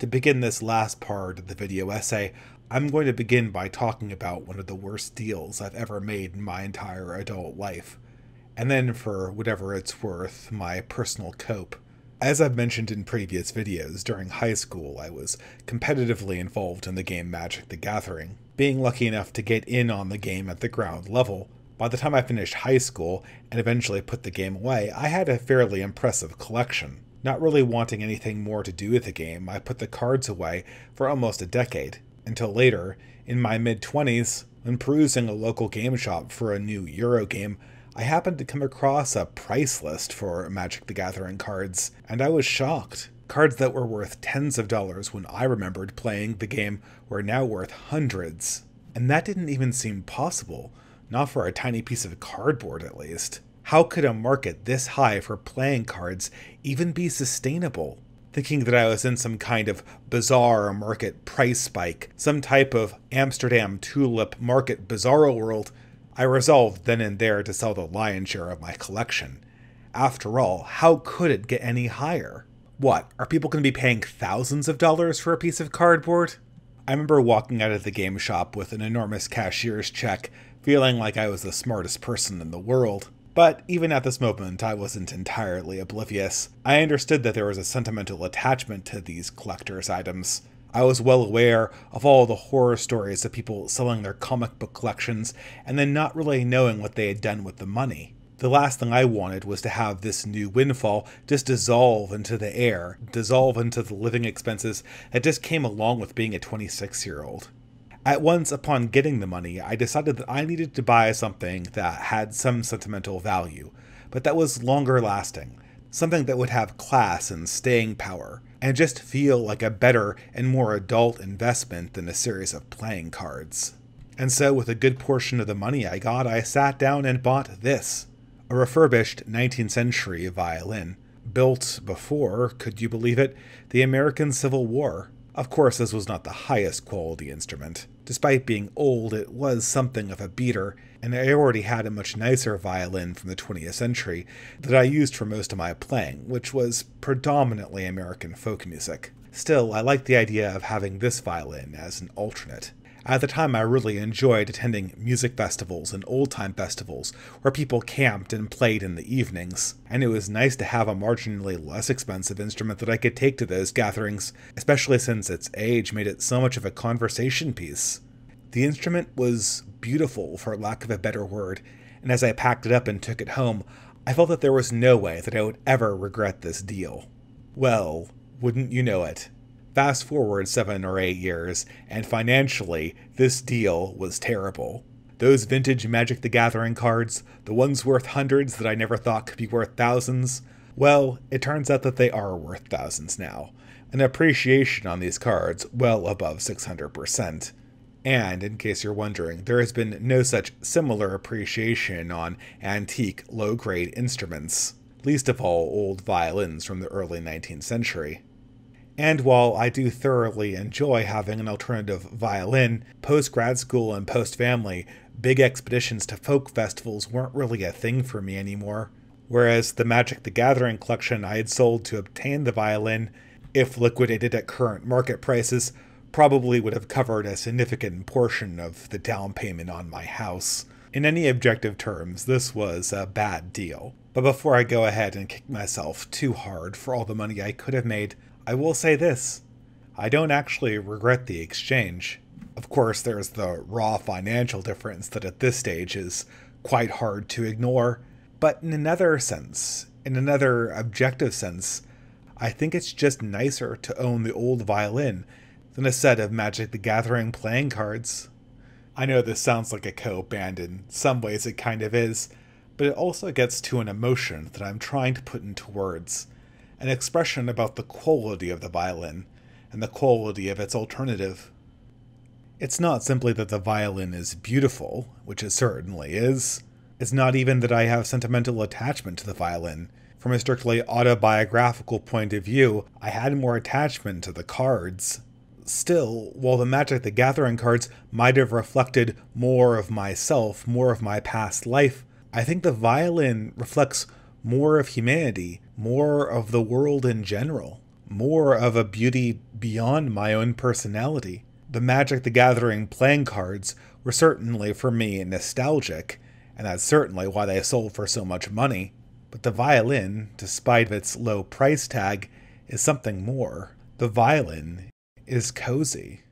To begin this last part of the video essay, I'm going to begin by talking about one of the worst deals I've ever made in my entire adult life, and then, for whatever it's worth, my personal cope. As I've mentioned in previous videos, during high school I was competitively involved in the game Magic the Gathering, being lucky enough to get in on the game at the ground level. By the time I finished high school and eventually put the game away, I had a fairly impressive collection. Not really wanting anything more to do with the game, I put the cards away for almost a decade, until later, in my mid 20s, when perusing a local game shop for a new Euro game, I happened to come across a price list for Magic the Gathering cards, and I was shocked. Cards that were worth tens of dollars when I remembered playing the game were now worth hundreds. And that didn't even seem possible, not for a tiny piece of cardboard at least. How could a market this high for playing cards even be sustainable? Thinking that I was in some kind of bizarre market price spike, some type of Amsterdam tulip market bizarro world, I resolved then and there to sell the lion's share of my collection. After all, how could it get any higher? What, are people going to be paying thousands of dollars for a piece of cardboard? I remember walking out of the game shop with an enormous cashier's check, feeling like I was the smartest person in the world. But even at this moment, I wasn't entirely oblivious. I understood that there was a sentimental attachment to these collector's items. I was well aware of all the horror stories of people selling their comic book collections and then not really knowing what they had done with the money. The last thing I wanted was to have this new windfall just dissolve into the air, dissolve into the living expenses that just came along with being a 26 year old. At once, upon getting the money, I decided that I needed to buy something that had some sentimental value, but that was longer lasting, something that would have class and staying power, and just feel like a better and more adult investment than a series of playing cards. And so, with a good portion of the money I got, I sat down and bought this a refurbished 19th century violin, built before, could you believe it, the American Civil War. Of course, this was not the highest quality instrument. Despite being old, it was something of a beater, and I already had a much nicer violin from the 20th century that I used for most of my playing, which was predominantly American folk music. Still, I liked the idea of having this violin as an alternate. At the time, I really enjoyed attending music festivals and old time festivals where people camped and played in the evenings, and it was nice to have a marginally less expensive instrument that I could take to those gatherings, especially since its age made it so much of a conversation piece. The instrument was beautiful, for lack of a better word, and as I packed it up and took it home, I felt that there was no way that I would ever regret this deal. Well, wouldn't you know it? Fast forward seven or eight years, and financially, this deal was terrible. Those vintage Magic the Gathering cards, the ones worth hundreds that I never thought could be worth thousands, well, it turns out that they are worth thousands now. An appreciation on these cards well above 600%. And, in case you're wondering, there has been no such similar appreciation on antique, low grade instruments, least of all old violins from the early 19th century. And while I do thoroughly enjoy having an alternative violin, post grad school and post family, big expeditions to folk festivals weren't really a thing for me anymore. Whereas the Magic the Gathering collection I had sold to obtain the violin, if liquidated at current market prices, probably would have covered a significant portion of the down payment on my house. In any objective terms, this was a bad deal. But before I go ahead and kick myself too hard for all the money I could have made, I will say this I don't actually regret the exchange. Of course, there's the raw financial difference that at this stage is quite hard to ignore, but in another sense, in another objective sense, I think it's just nicer to own the old violin than a set of Magic the Gathering playing cards. I know this sounds like a cope, and in some ways it kind of is, but it also gets to an emotion that I'm trying to put into words, an expression about the quality of the violin and the quality of its alternative. It's not simply that the violin is beautiful, which it certainly is. It's not even that I have sentimental attachment to the violin. From a strictly autobiographical point of view, I had more attachment to the cards. Still, while the Magic the Gathering cards might have reflected more of myself, more of my past life, I think the violin reflects more of humanity, more of the world in general. more of a beauty beyond my own personality. The Magic the Gathering playing cards were certainly for me nostalgic, and that's certainly why they sold for so much money. But the violin, despite its low price tag, is something more. The violin is cozy.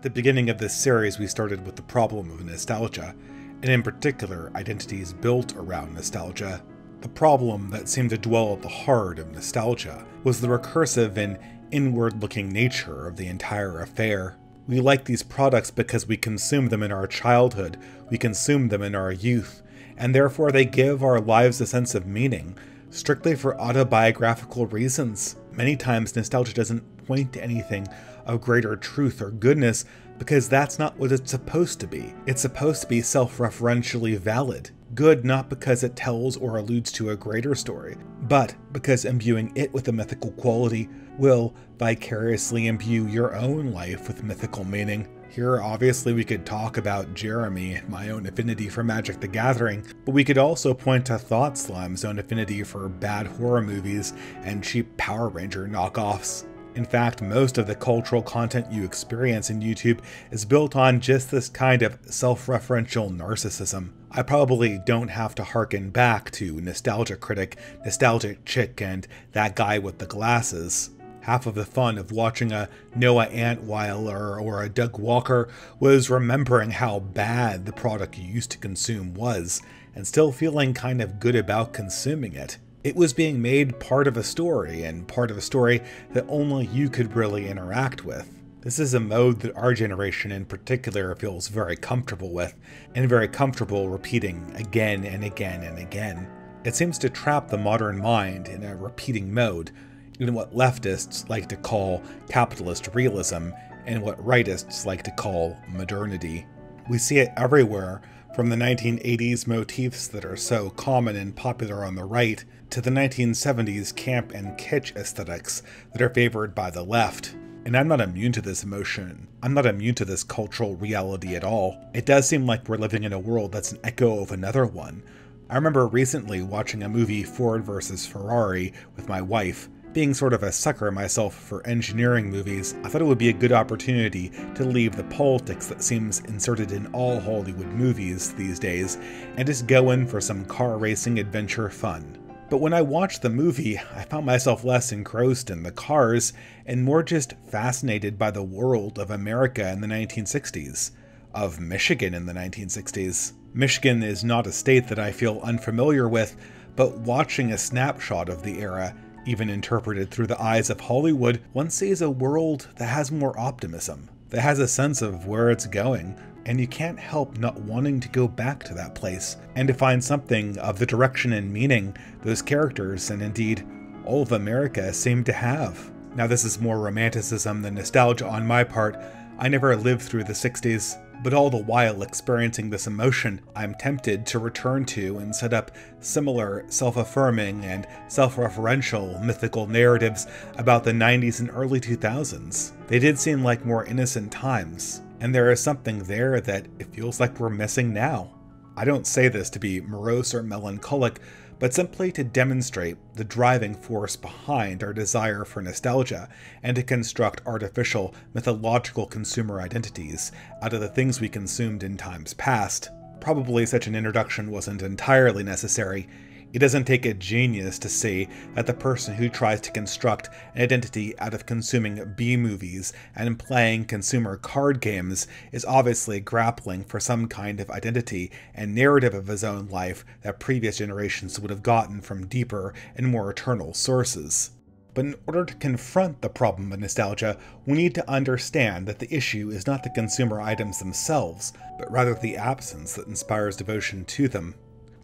At the beginning of this series, we started with the problem of nostalgia, and in particular, identities built around nostalgia. The problem that seemed to dwell at the heart of nostalgia was the recursive and inward looking nature of the entire affair. We like these products because we consumed them in our childhood, we consumed them in our youth, and therefore they give our lives a sense of meaning, strictly for autobiographical reasons. Many times, nostalgia doesn't point to anything of greater truth or goodness because that's not what it's supposed to be. It's supposed to be self referentially valid. Good not because it tells or alludes to a greater story, but because imbuing it with a mythical quality will vicariously imbue your own life with mythical meaning. Here, obviously, we could talk about Jeremy, my own affinity for Magic the Gathering, but we could also point to Thought Slime's own affinity for bad horror movies and cheap Power Ranger knockoffs. In fact, most of the cultural content you experience in YouTube is built on just this kind of self referential narcissism. I probably don't have to harken back to Nostalgia Critic, Nostalgia Chick, and That Guy with the Glasses. Half of the fun of watching a Noah Antweiler or a Doug Walker was remembering how bad the product you used to consume was, and still feeling kind of good about consuming it. It was being made part of a story, and part of a story that only you could really interact with. This is a mode that our generation in particular feels very comfortable with, and very comfortable repeating again and again and again. It seems to trap the modern mind in a repeating mode, in what leftists like to call capitalist realism, and what rightists like to call modernity. We see it everywhere, from the 1980s motifs that are so common and popular on the right, to the 1970s camp and kitsch aesthetics that are favored by the left. And I'm not immune to this emotion. I'm not immune to this cultural reality at all. It does seem like we're living in a world that's an echo of another one. I remember recently watching a movie Ford vs. Ferrari with my wife. Being sort of a sucker myself for engineering movies, I thought it would be a good opportunity to leave the politics that seems inserted in all Hollywood movies these days and just go in for some car racing adventure fun. But when I watched the movie, I found myself less engrossed in the cars and more just fascinated by the world of America in the 1960s, of Michigan in the 1960s. Michigan is not a state that I feel unfamiliar with, but watching a snapshot of the era, even interpreted through the eyes of Hollywood, one sees a world that has more optimism, that has a sense of where it's going, and you can't help not wanting to go back to that place and to find something of the direction and meaning those characters and indeed all of America seem to have. Now, this is more romanticism than nostalgia on my part. I never lived through the 60s, but all the while experiencing this emotion, I'm tempted to return to and set up similar self affirming and self referential mythical narratives about the 90s and early 2000s. They did seem like more innocent times, and there is something there that it feels like we're missing now. I don't say this to be morose or melancholic, but simply to demonstrate the driving force behind our desire for nostalgia and to construct artificial, mythological consumer identities out of the things we consumed in times past. Probably such an introduction wasn't entirely necessary, it doesn't take a genius to see that the person who tries to construct an identity out of consuming B movies and playing consumer card games is obviously grappling for some kind of identity and narrative of his own life that previous generations would have gotten from deeper and more eternal sources. But in order to confront the problem of nostalgia, we need to understand that the issue is not the consumer items themselves, but rather the absence that inspires devotion to them.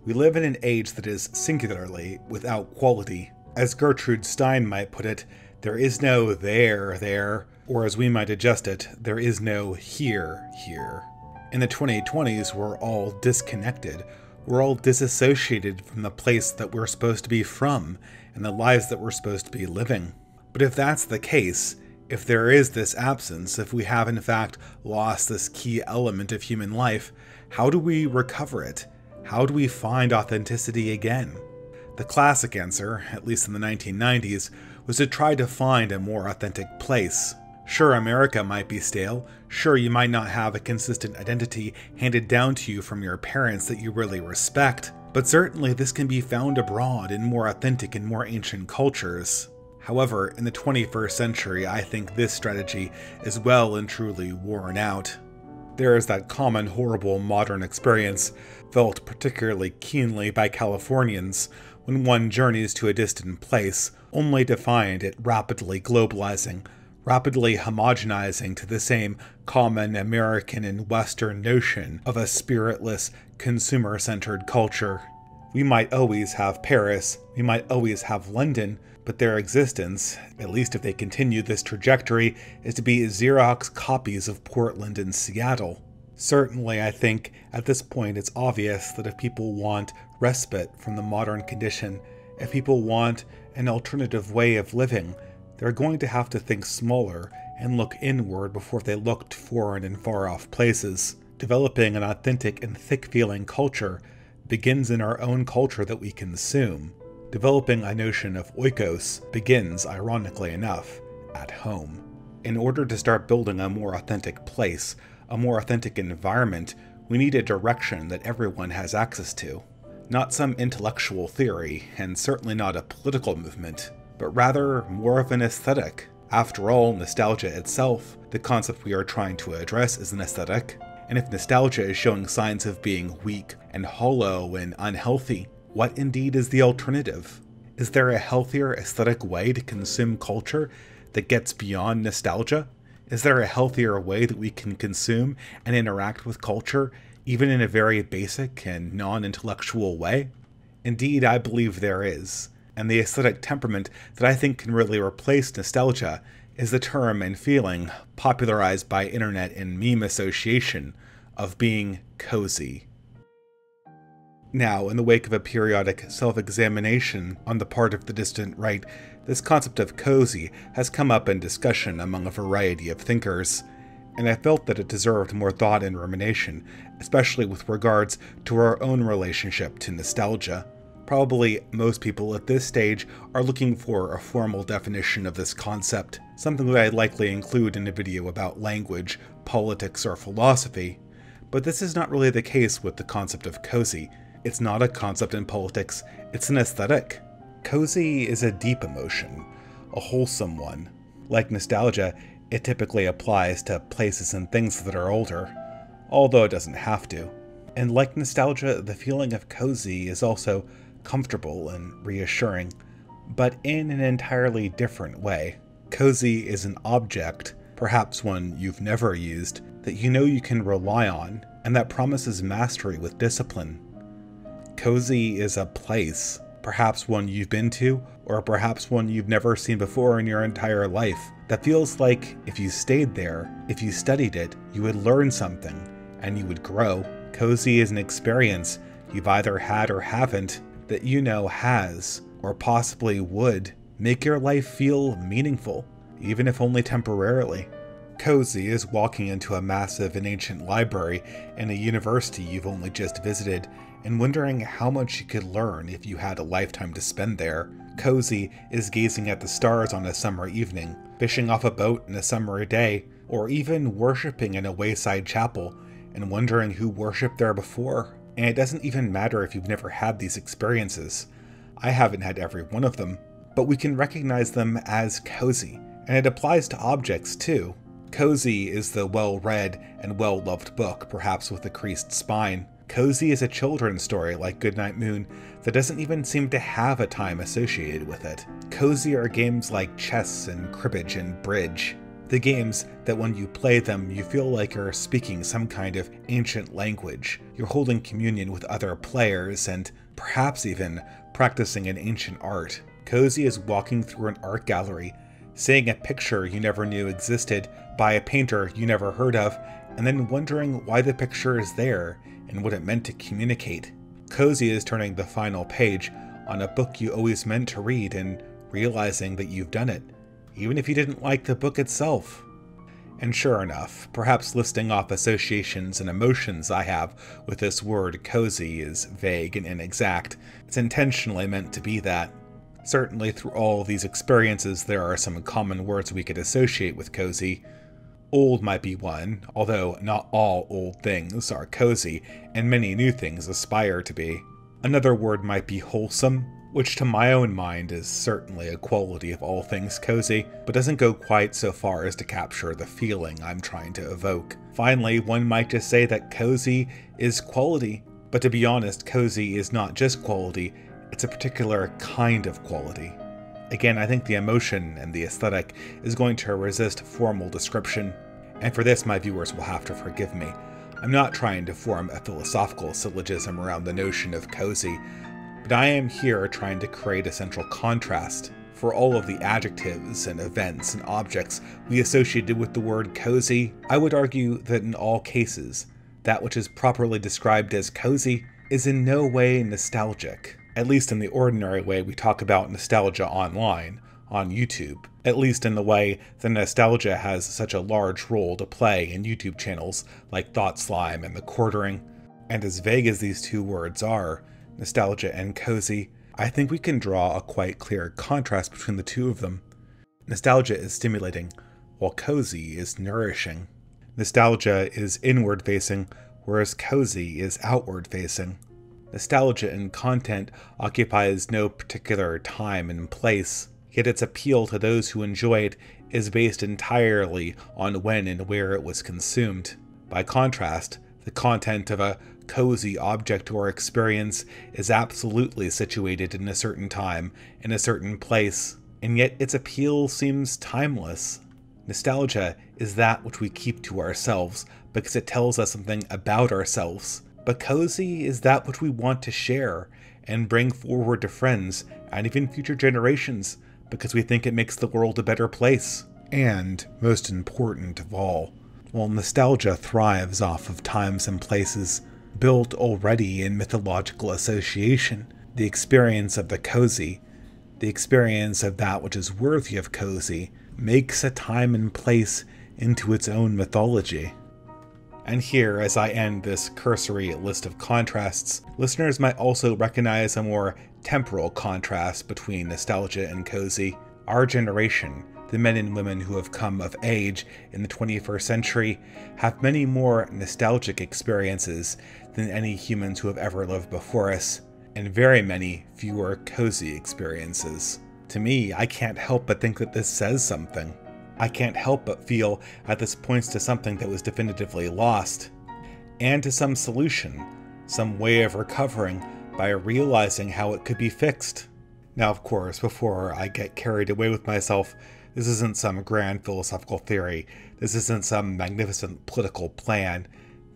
We live in an age that is singularly without quality. As Gertrude Stein might put it, there is no there there, or as we might adjust it, there is no here here. In the 2020s, we're all disconnected, we're all disassociated from the place that we're supposed to be from and the lives that we're supposed to be living. But if that's the case, if there is this absence, if we have in fact lost this key element of human life, how do we recover it? How do we find authenticity again? The classic answer, at least in the 1990s, was to try to find a more authentic place. Sure, America might be stale. Sure, you might not have a consistent identity handed down to you from your parents that you really respect. But certainly, this can be found abroad in more authentic and more ancient cultures. However, in the 21st century, I think this strategy is well and truly worn out. There is that common horrible modern experience, felt particularly keenly by Californians, when one journeys to a distant place, only to find it rapidly globalizing, rapidly homogenizing to the same common American and Western notion of a spiritless, consumer centered culture. We might always have Paris, we might always have London, but their existence, at least if they continue this trajectory, is to be Xerox copies of Portland and Seattle. Certainly, I think at this point it's obvious that if people want respite from the modern condition, if people want an alternative way of living, they're going to have to think smaller and look inward before they look to foreign and far off places. Developing an authentic and thick feeling culture begins in our own culture that we consume. Developing a notion of oikos begins, ironically enough, at home. In order to start building a more authentic place, a more authentic environment, we need a direction that everyone has access to. Not some intellectual theory, and certainly not a political movement, but rather more of an aesthetic. After all, nostalgia itself, the concept we are trying to address, is an aesthetic. And if nostalgia is showing signs of being weak and hollow and unhealthy, what indeed is the alternative? Is there a healthier aesthetic way to consume culture that gets beyond nostalgia? Is there a healthier way that we can consume and interact with culture, even in a very basic and non intellectual way? Indeed, I believe there is, and the aesthetic temperament that I think can really replace nostalgia is the term and feeling popularized by internet and meme association of being cozy. Now, in the wake of a periodic self examination on the part of the distant right, this concept of cozy has come up in discussion among a variety of thinkers, and I felt that it deserved more thought and rumination, especially with regards to our own relationship to nostalgia. Probably most people at this stage are looking for a formal definition of this concept, something that I'd likely include in a video about language, politics, or philosophy. But this is not really the case with the concept of cozy. It's not a concept in politics, it's an aesthetic. Cozy is a deep emotion, a wholesome one. Like nostalgia, it typically applies to places and things that are older, although it doesn't have to. And like nostalgia, the feeling of cozy is also comfortable and reassuring, but in an entirely different way. Cozy is an object, perhaps one you've never used, that you know you can rely on, and that promises mastery with discipline. Cozy is a place, perhaps one you've been to, or perhaps one you've never seen before in your entire life, that feels like if you stayed there, if you studied it, you would learn something, and you would grow. Cozy is an experience you've either had or haven't that you know has, or possibly would, make your life feel meaningful, even if only temporarily. Cozy is walking into a massive and ancient library in a university you've only just visited and wondering how much you could learn if you had a lifetime to spend there. Cozy is gazing at the stars on a summer evening, fishing off a boat in a summer day, or even worshipping in a wayside chapel and wondering who worshipped there before. And it doesn't even matter if you've never had these experiences. I haven't had every one of them, but we can recognize them as cozy, and it applies to objects too. Cozy is the well read and well loved book, perhaps with a creased spine. Cozy is a children's story like Goodnight Moon that doesn't even seem to have a time associated with it. Cozy are games like chess and cribbage and bridge. The games that when you play them, you feel like you're speaking some kind of ancient language. You're holding communion with other players and perhaps even practicing an ancient art. Cozy is walking through an art gallery, seeing a picture you never knew existed by a painter you never heard of, and then wondering why the picture is there and what it meant to communicate. Cozy is turning the final page on a book you always meant to read and realizing that you've done it, even if you didn't like the book itself. And sure enough, perhaps listing off associations and emotions I have with this word cozy is vague and inexact. It's intentionally meant to be that. Certainly, through all these experiences, there are some common words we could associate with cozy. Old might be one, although not all old things are cozy, and many new things aspire to be. Another word might be wholesome, which to my own mind is certainly a quality of all things cozy, but doesn't go quite so far as to capture the feeling I'm trying to evoke. Finally, one might just say that cozy is quality, but to be honest, cozy is not just quality, it's a particular kind of quality. Again, I think the emotion and the aesthetic is going to resist formal description, and for this my viewers will have to forgive me. I'm not trying to form a philosophical syllogism around the notion of cozy, but I am here trying to create a central contrast for all of the adjectives and events and objects we associated with the word cozy. I would argue that in all cases, that which is properly described as cozy is in no way nostalgic at least in the ordinary way we talk about nostalgia online, on YouTube, at least in the way that nostalgia has such a large role to play in YouTube channels like Thought Slime and The Quartering. And as vague as these two words are, nostalgia and cozy, I think we can draw a quite clear contrast between the two of them. Nostalgia is stimulating, while cozy is nourishing. Nostalgia is inward facing, whereas cozy is outward facing. Nostalgia in content occupies no particular time and place, yet its appeal to those who enjoy it is based entirely on when and where it was consumed. By contrast, the content of a cozy object or experience is absolutely situated in a certain time, in a certain place, and yet its appeal seems timeless. Nostalgia is that which we keep to ourselves because it tells us something about ourselves, but cozy is that which we want to share and bring forward to friends and even future generations because we think it makes the world a better place. And, most important of all, while nostalgia thrives off of times and places built already in mythological association, the experience of the cozy, the experience of that which is worthy of cozy, makes a time and place into its own mythology. And here, as I end this cursory list of contrasts, listeners might also recognize a more temporal contrast between nostalgia and cozy. Our generation, the men and women who have come of age in the 21st century, have many more nostalgic experiences than any humans who have ever lived before us, and very many fewer cozy experiences. To me, I can't help but think that this says something. I can't help but feel that this points to something that was definitively lost, and to some solution, some way of recovering by realizing how it could be fixed. Now, of course, before I get carried away with myself, this isn't some grand philosophical theory, this isn't some magnificent political plan.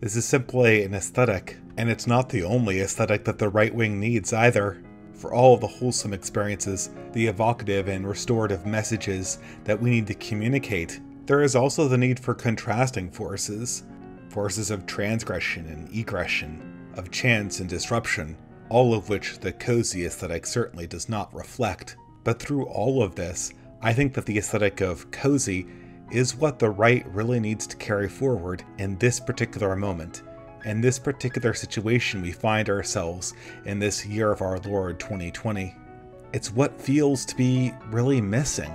This is simply an aesthetic, and it's not the only aesthetic that the right wing needs either for all of the wholesome experiences, the evocative and restorative messages that we need to communicate, there is also the need for contrasting forces forces of transgression and egression, of chance and disruption, all of which the cozy aesthetic certainly does not reflect. But through all of this, I think that the aesthetic of cozy is what the right really needs to carry forward in this particular moment in this particular situation we find ourselves in this year of our Lord 2020. It's what feels to be really missing.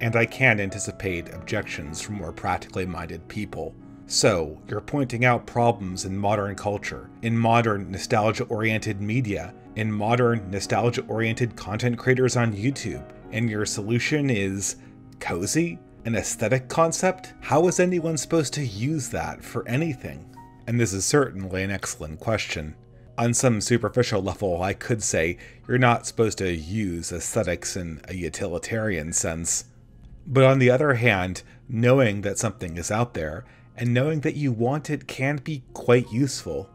And I can't anticipate objections from more practically minded people. So, you're pointing out problems in modern culture, in modern nostalgia oriented media, in modern nostalgia oriented content creators on YouTube, and your solution is cozy? An aesthetic concept? How is anyone supposed to use that for anything? And this is certainly an excellent question. On some superficial level, I could say you're not supposed to use aesthetics in a utilitarian sense. But on the other hand, knowing that something is out there and knowing that you want it can be quite useful.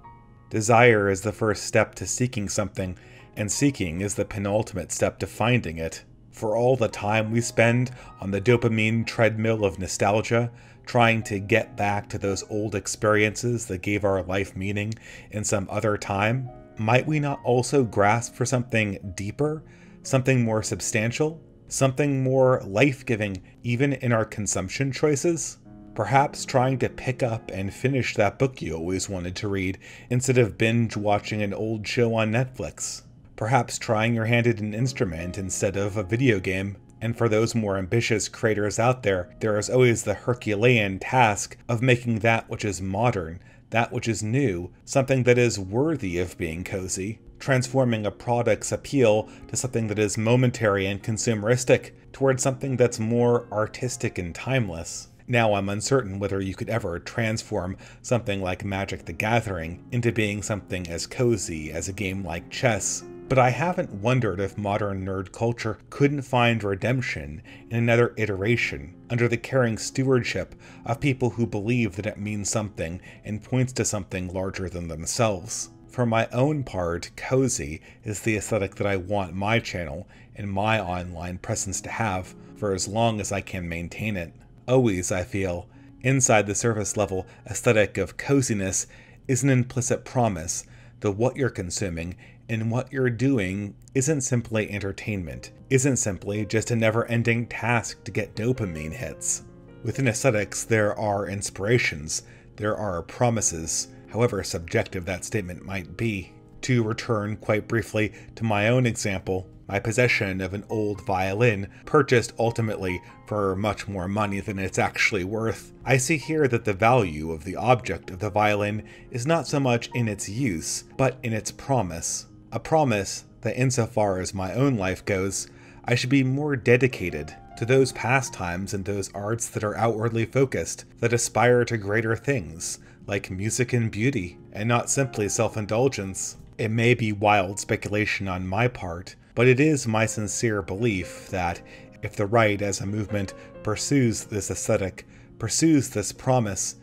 Desire is the first step to seeking something, and seeking is the penultimate step to finding it. For all the time we spend on the dopamine treadmill of nostalgia, trying to get back to those old experiences that gave our life meaning in some other time, might we not also grasp for something deeper, something more substantial, something more life giving, even in our consumption choices? Perhaps trying to pick up and finish that book you always wanted to read instead of binge watching an old show on Netflix. Perhaps trying your hand at an instrument instead of a video game. And for those more ambitious creators out there, there is always the Herculean task of making that which is modern, that which is new, something that is worthy of being cozy, transforming a product's appeal to something that is momentary and consumeristic, towards something that's more artistic and timeless. Now I'm uncertain whether you could ever transform something like Magic the Gathering into being something as cozy as a game like chess, but I haven't wondered if modern nerd culture couldn't find redemption in another iteration under the caring stewardship of people who believe that it means something and points to something larger than themselves. For my own part, cozy is the aesthetic that I want my channel and my online presence to have for as long as I can maintain it always, I feel, inside the surface level aesthetic of coziness is an implicit promise that what you're consuming and what you're doing isn't simply entertainment, isn't simply just a never ending task to get dopamine hits. Within aesthetics, there are inspirations, there are promises, however subjective that statement might be. To return quite briefly to my own example, my possession of an old violin, purchased ultimately for much more money than it's actually worth. I see here that the value of the object of the violin is not so much in its use, but in its promise. A promise that, insofar as my own life goes, I should be more dedicated to those pastimes and those arts that are outwardly focused, that aspire to greater things, like music and beauty, and not simply self indulgence. It may be wild speculation on my part, but it is my sincere belief that if the right as a movement pursues this aesthetic, pursues this promise,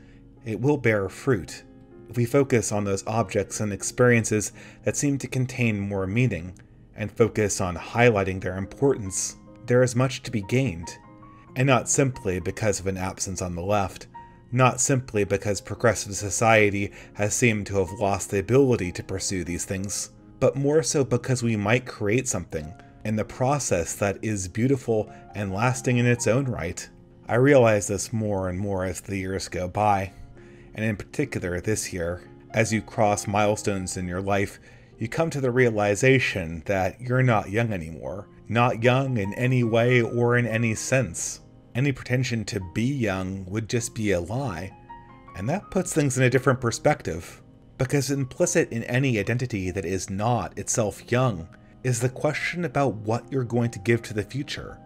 it will bear fruit. If we focus on those objects and experiences that seem to contain more meaning, and focus on highlighting their importance, there is much to be gained. And not simply because of an absence on the left, not simply because progressive society has seemed to have lost the ability to pursue these things but more so because we might create something in the process that is beautiful and lasting in its own right. I realize this more and more as the years go by, and in particular this year. As you cross milestones in your life, you come to the realization that you're not young anymore, not young in any way or in any sense. Any pretension to be young would just be a lie, and that puts things in a different perspective. Because implicit in any identity that is not itself young is the question about what you're going to give to the future.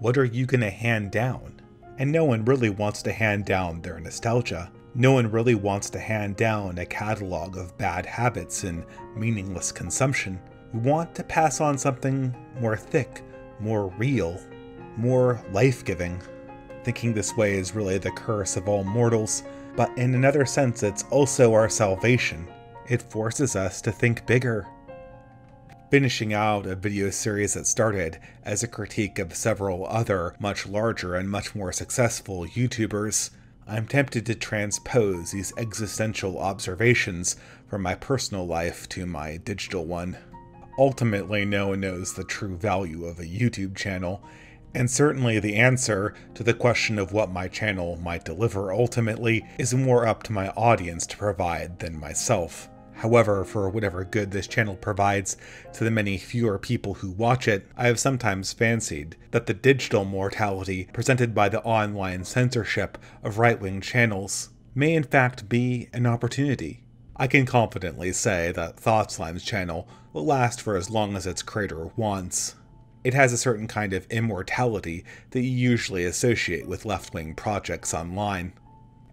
What are you going to hand down? And no one really wants to hand down their nostalgia. No one really wants to hand down a catalog of bad habits and meaningless consumption. We want to pass on something more thick, more real, more life giving. Thinking this way is really the curse of all mortals, but in another sense, it's also our salvation. It forces us to think bigger. Finishing out a video series that started as a critique of several other, much larger and much more successful YouTubers, I'm tempted to transpose these existential observations from my personal life to my digital one. Ultimately, no one knows the true value of a YouTube channel, and certainly the answer to the question of what my channel might deliver ultimately is more up to my audience to provide than myself. However, for whatever good this channel provides to the many fewer people who watch it, I have sometimes fancied that the digital mortality presented by the online censorship of right wing channels may in fact be an opportunity. I can confidently say that ThoughtSlime's channel will last for as long as its creator wants. It has a certain kind of immortality that you usually associate with left wing projects online.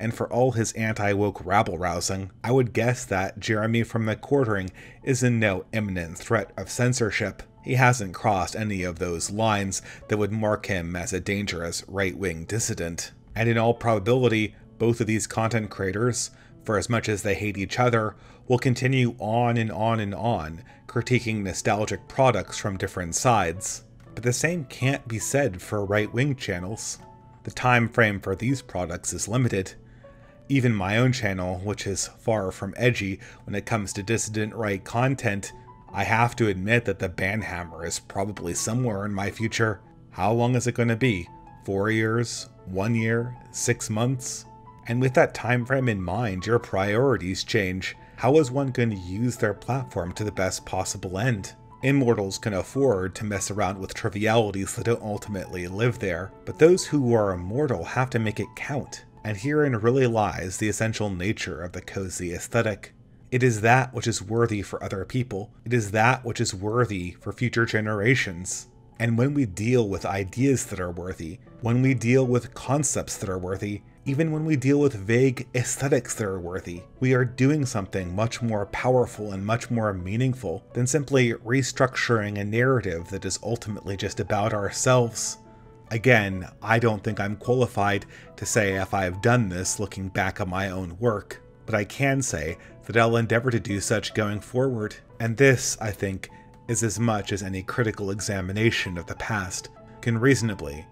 And for all his anti woke rabble rousing, I would guess that Jeremy from the Quartering is in no imminent threat of censorship. He hasn't crossed any of those lines that would mark him as a dangerous right wing dissident. And in all probability, both of these content creators, for as much as they hate each other, will continue on and on and on, critiquing nostalgic products from different sides. But the same can't be said for right wing channels. The time frame for these products is limited. Even my own channel, which is far from edgy when it comes to dissident right content, I have to admit that the banhammer is probably somewhere in my future. How long is it going to be? Four years? One year? Six months? And with that time frame in mind, your priorities change. How is one going to use their platform to the best possible end? Immortals can afford to mess around with trivialities that don't ultimately live there, but those who are immortal have to make it count. And herein really lies the essential nature of the cozy aesthetic. It is that which is worthy for other people, it is that which is worthy for future generations. And when we deal with ideas that are worthy, when we deal with concepts that are worthy, even when we deal with vague aesthetics that are worthy, we are doing something much more powerful and much more meaningful than simply restructuring a narrative that is ultimately just about ourselves. Again, I don't think I'm qualified to say if I have done this looking back on my own work, but I can say that I'll endeavor to do such going forward. And this, I think, is as much as any critical examination of the past can reasonably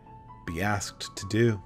be asked to do.